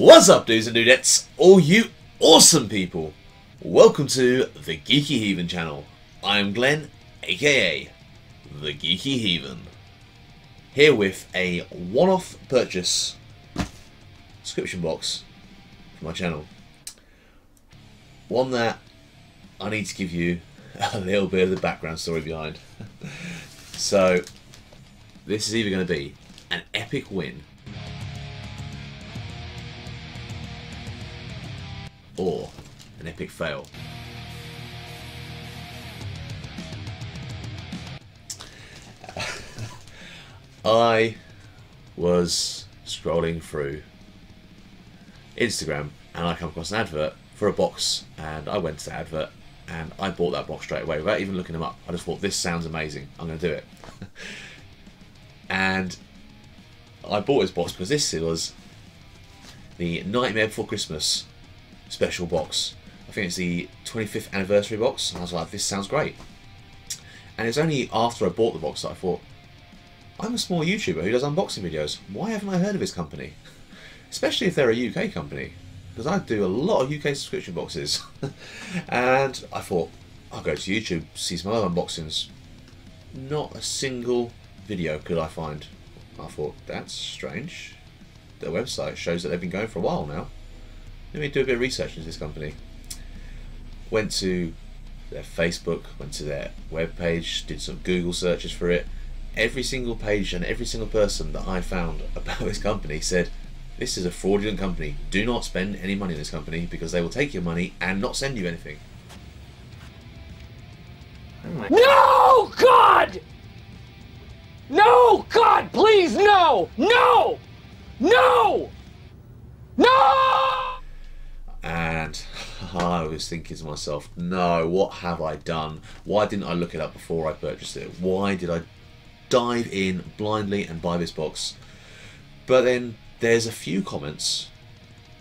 What's up, dudes and dudettes? All you awesome people! Welcome to the Geeky Heathen channel. I am Glen, aka the Geeky Heathen. Here with a one-off purchase subscription box for my channel. One that I need to give you a little bit of the background story behind. so, this is either going to be an epic win or an epic fail. I was scrolling through Instagram and I come across an advert for a box and I went to the advert and I bought that box straight away without even looking them up. I just thought this sounds amazing. I'm going to do it. and I bought this box because this was the Nightmare Before Christmas special box. I think it's the 25th anniversary box, and I was like, this sounds great. And it's only after I bought the box that I thought, I'm a small YouTuber who does unboxing videos. Why haven't I heard of this company? Especially if they're a UK company, because I do a lot of UK subscription boxes. and I thought, I'll go to YouTube, see some other unboxings. Not a single video could I find. I thought, that's strange. Their website shows that they've been going for a while now. Let me do a bit of research into this company. Went to their Facebook, went to their web page, did some Google searches for it. Every single page and every single person that I found about this company said, this is a fraudulent company. Do not spend any money in this company because they will take your money and not send you anything. Oh no, God! No, God, please, no! No! No! No! I was thinking to myself, no, what have I done? Why didn't I look it up before I purchased it? Why did I dive in blindly and buy this box? But then there's a few comments,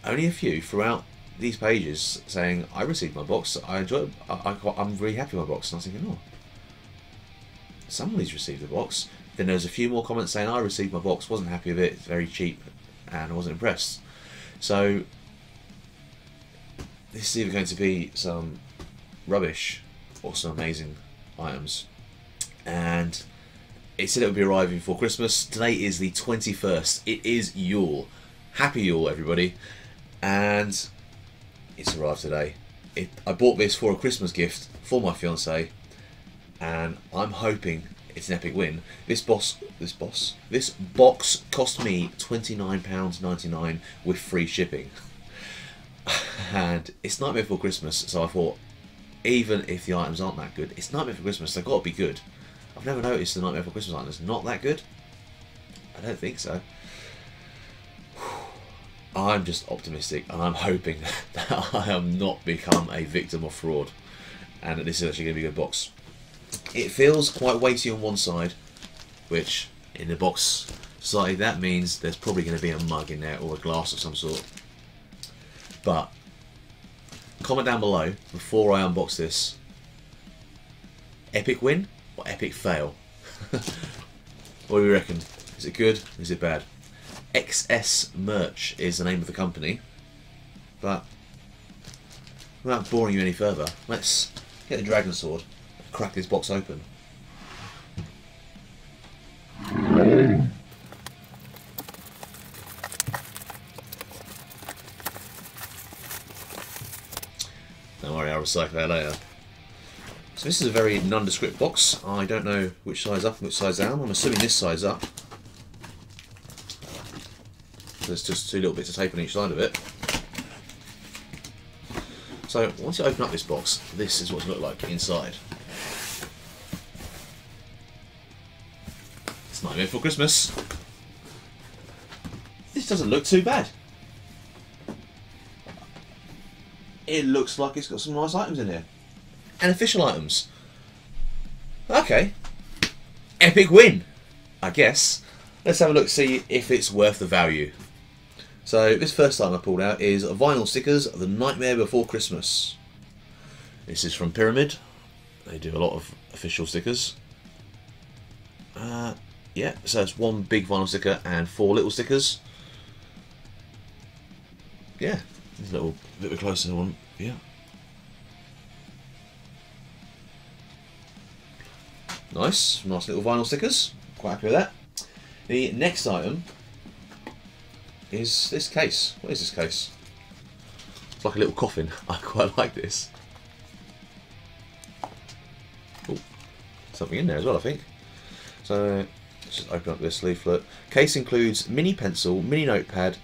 only a few, throughout these pages saying, I received my box, I enjoy it, I, I'm really happy with my box. And I was thinking, oh, somebody's received the box. Then there's a few more comments saying, I received my box, wasn't happy with it, it's very cheap, and I wasn't impressed. So this is either going to be some rubbish or some amazing items. And it said it would be arriving for Christmas. Today is the 21st. It is Yule. Happy Yule, everybody. And it's arrived today. It, I bought this for a Christmas gift for my fiance, and I'm hoping it's an epic win. This boss, this boss, this box cost me £29.99 with free shipping. and it's Nightmare Before Christmas, so I thought, even if the items aren't that good, it's Nightmare Before Christmas, they've got to be good. I've never noticed the Nightmare Before Christmas items not that good. I don't think so. I'm just optimistic, and I'm hoping that I am not become a victim of fraud, and that this is actually going to be a good box. It feels quite weighty on one side, which in the box side that means there's probably going to be a mug in there or a glass of some sort. But comment down below before I unbox this. Epic win or epic fail? what do we reckon? Is it good? Is it bad? XS Merch is the name of the company. But without boring you any further, let's get the dragon sword and crack this box open. Worry, I'll that later. So this is a very nondescript box. I don't know which size up and which size down. I'm assuming this size up. There's just two little bits of tape on each side of it. So once you open up this box, this is what it looks like inside. It's Nightmare for Christmas. This doesn't look too bad. It looks like it's got some nice items in here. And official items. Okay. Epic win, I guess. Let's have a look, see if it's worth the value. So this first item I pulled out is vinyl stickers, The Nightmare Before Christmas. This is from Pyramid. They do a lot of official stickers. Uh, yeah, so it's one big vinyl sticker and four little stickers. yeah, a little bit closer one. Yeah. Nice, nice little vinyl stickers. Quite happy with that. The next item is this case. What is this case? It's like a little coffin. I quite like this. Oh, something in there as well, I think. So let's just open up this leaflet. Case includes mini pencil, mini notepad,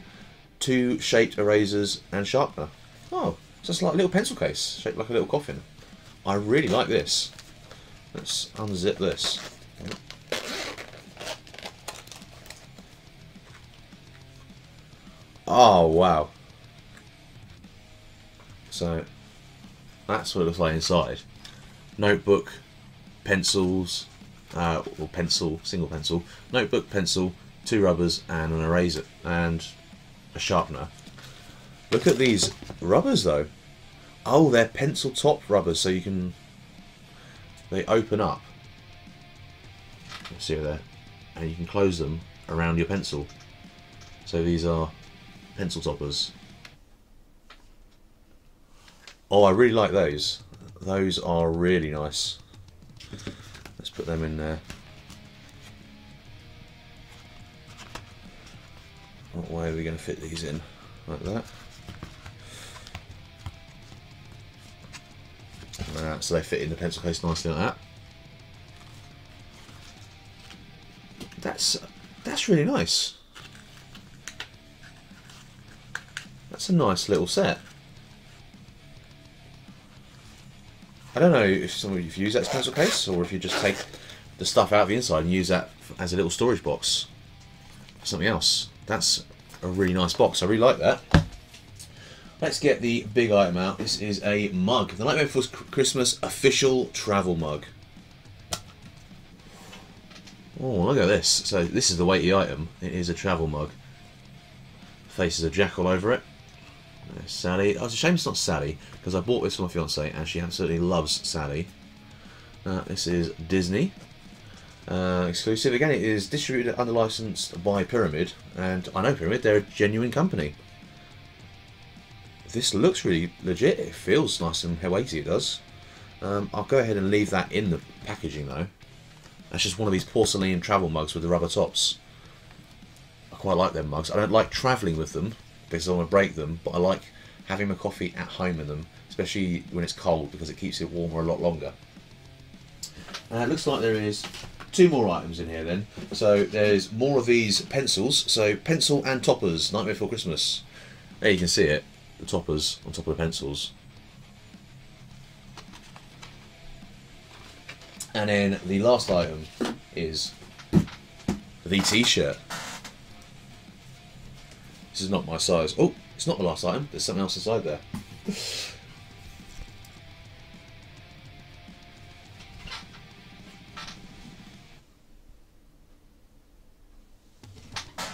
two shaped erasers, and sharpener. Oh, it's just like a little pencil case, shaped like a little coffin. I really like this. Let's unzip this. Oh, wow. So, that's what it looks like inside. Notebook, pencils, uh, or pencil, single pencil, notebook, pencil, two rubbers, and an eraser, and a sharpener. Look at these rubbers though. Oh, they're pencil top rubbers, so you can. They open up. See there, and you can close them around your pencil. So these are pencil toppers. Oh, I really like those. Those are really nice. Let's put them in there. What way are we going to fit these in? Like that. So they fit in the pencil case nicely like that. That's that's really nice. That's a nice little set. I don't know if some of you use that pencil case or if you just take the stuff out of the inside and use that as a little storage box for something else. That's a really nice box. I really like that. Let's get the big item out. This is a mug. The Nightmare Before Christmas official travel mug. Oh, look at this. So this is the weighty item. It is a travel mug. Faces a jack all over it. There's Sally. Oh, it's a shame it's not Sally, because I bought this for my fiance and she absolutely loves Sally. Uh, this is Disney. Uh, exclusive. Again, it is distributed under license by Pyramid, and I know Pyramid, they're a genuine company. This looks really legit. It feels nice and weighty, it does. Um, I'll go ahead and leave that in the packaging though. That's just one of these porcelain travel mugs with the rubber tops. I quite like them mugs. I don't like travelling with them because I want to break them, but I like having my coffee at home in them, especially when it's cold because it keeps it warmer a lot longer. Uh, it looks like there is two more items in here then. So there's more of these pencils. So pencil and toppers, Nightmare Before Christmas. There you can see it, the toppers on top of the pencils. And then the last item is the t-shirt. This is not my size. Oh, it's not the last item. There's something else inside there.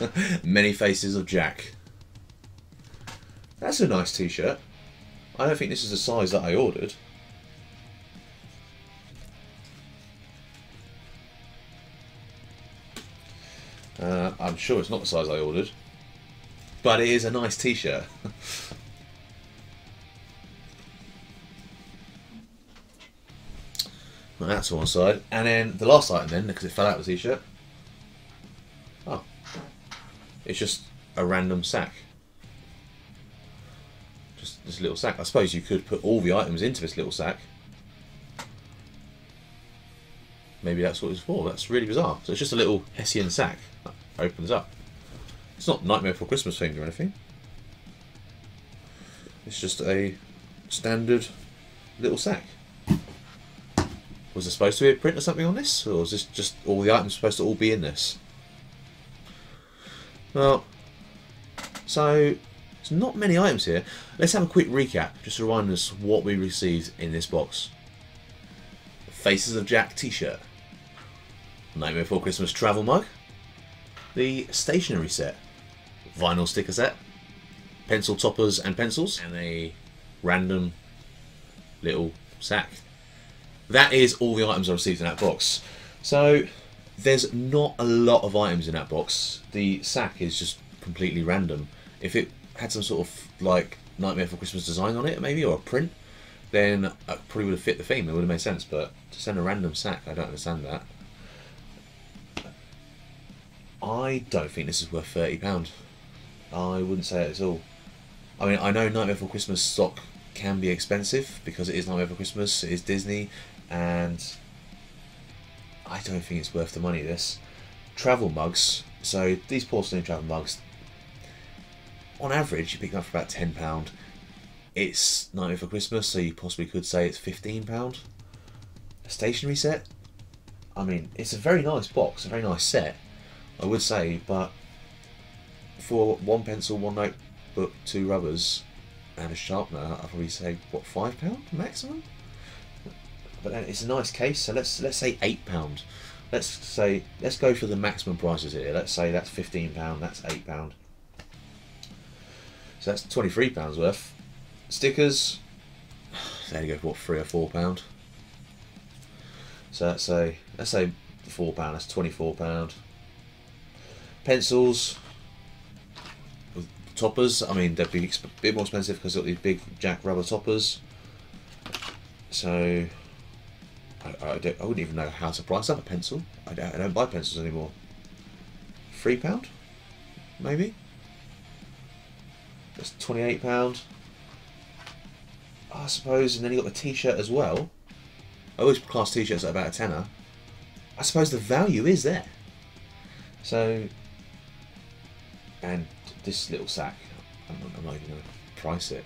Many Faces of Jack. That's a nice t-shirt. I don't think this is the size that I ordered. Uh, I'm sure it's not the size I ordered. But it is a nice t-shirt. that's one side. And then the last item then, because it fell out of the t-shirt. It's just a random sack. Just this little sack. I suppose you could put all the items into this little sack. Maybe that's what it's for. That's really bizarre. So it's just a little Hessian sack that opens up. It's not Nightmare for Christmas themed or anything. It's just a standard little sack. Was there supposed to be a print or something on this? Or is this just all the items supposed to all be in this? Well, so there's not many items here. Let's have a quick recap, just to remind us what we received in this box. Faces of Jack t-shirt. Nightmare Before Christmas travel mug. The stationery set. Vinyl sticker set. Pencil toppers and pencils. And a random little sack. That is all the items I received in that box. So there's not a lot of items in that box. The sack is just completely random. If it had some sort of like Nightmare for Christmas design on it, maybe, or a print, then it probably would have fit the theme. It would have made sense. But to send a random sack, I don't understand that. I don't think this is worth thirty pound. I wouldn't say it at all. I mean, I know Nightmare for Christmas stock can be expensive because it is Nightmare for Christmas, it is Disney, and I don't think it's worth the money. This travel mugs. So these porcelain travel mugs, on average, you pick them up for about ten pound. It's Nightmare for Christmas, so you possibly could say it's fifteen pound. A stationery set. I mean, it's a very nice box, a very nice set. I would say, but for one pencil, one notebook, two rubbers, and a sharpener, I'd probably say what five pound maximum. But it's a nice case, so let's let's say eight pound. Let's say let's go for the maximum prices here. Let's say that's fifteen pound. That's eight pound. So that's twenty three pounds worth. Stickers. There you go. What three or four pound? So let's say let's say four pound. That's twenty four pound. Pencils. With toppers. I mean they'd be a bit more expensive because these big jack rubber toppers. So I, I, don't, I wouldn't even know how to price up a pencil. I don't, I don't buy pencils anymore. Three pound, maybe. That's twenty eight pound. I suppose, and then you got the T-shirt as well. I always class T-shirts at about a tenner. I suppose the value is there. So, and this little sack, I'm, I'm not even going to price it.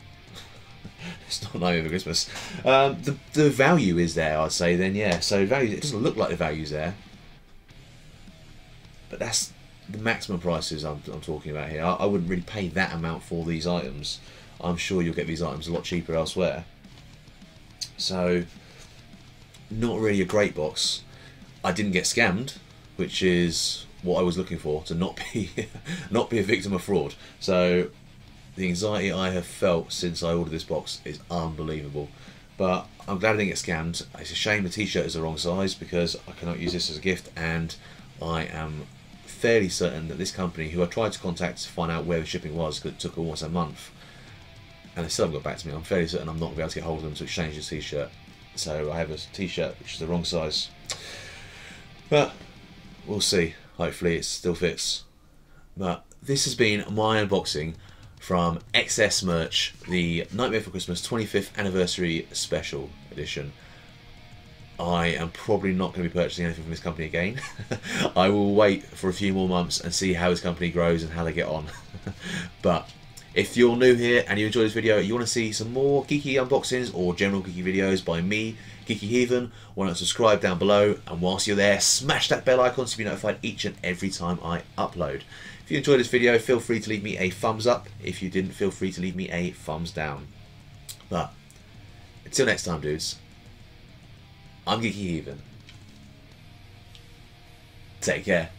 it's not over Christmas. Um, the the value is there, I'd say. Then yeah, so value. It doesn't look like the value's there, but that's the maximum prices I'm, I'm talking about here. I, I wouldn't really pay that amount for these items. I'm sure you'll get these items a lot cheaper elsewhere. So, not really a great box. I didn't get scammed, which is what I was looking for to not be not be a victim of fraud. So the anxiety I have felt since I ordered this box is unbelievable. But I'm glad I didn't get scammed. It's a shame the t-shirt is the wrong size because I cannot use this as a gift and I am fairly certain that this company, who I tried to contact to find out where the shipping was because it took almost a month, and they still haven't got back to me, I'm fairly certain I'm not going to be able to get hold of them to exchange this t-shirt. So I have a t-shirt which is the wrong size. But we'll see. Hopefully it still fits. But this has been my unboxing from XS Merch, the Nightmare for Christmas 25th Anniversary Special Edition. I am probably not going to be purchasing anything from this company again. I will wait for a few more months and see how this company grows and how they get on. but if you're new here and you enjoy this video, you want to see some more geeky unboxings or general geeky videos by me, Geeky Heathen, why not subscribe down below and whilst you're there, smash that bell icon to be notified each and every time I upload. If you enjoyed this video, feel free to leave me a thumbs up. If you didn't, feel free to leave me a thumbs down. But until next time, dudes, I'm Geeky Heathen. Take care.